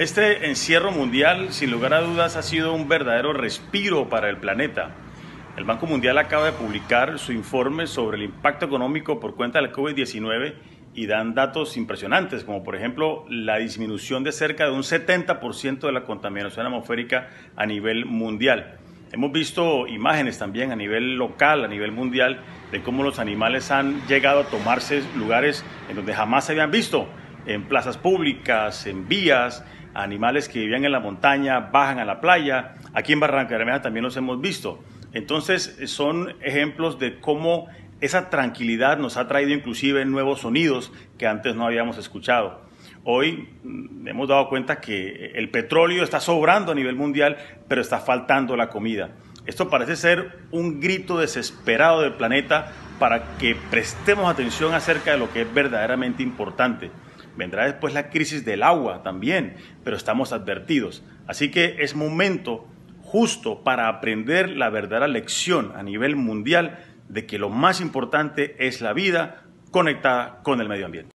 Este encierro mundial, sin lugar a dudas, ha sido un verdadero respiro para el planeta. El Banco Mundial acaba de publicar su informe sobre el impacto económico por cuenta del COVID-19 y dan datos impresionantes, como por ejemplo la disminución de cerca de un 70% de la contaminación atmosférica a nivel mundial. Hemos visto imágenes también a nivel local, a nivel mundial, de cómo los animales han llegado a tomarse lugares en donde jamás se habían visto, en plazas públicas, en vías, animales que vivían en la montaña bajan a la playa. Aquí en Barranca Bermeja también los hemos visto. Entonces son ejemplos de cómo esa tranquilidad nos ha traído inclusive nuevos sonidos que antes no habíamos escuchado. Hoy mm, hemos dado cuenta que el petróleo está sobrando a nivel mundial, pero está faltando la comida. Esto parece ser un grito desesperado del planeta para que prestemos atención acerca de lo que es verdaderamente importante. Vendrá después la crisis del agua también, pero estamos advertidos. Así que es momento justo para aprender la verdadera lección a nivel mundial de que lo más importante es la vida conectada con el medio ambiente.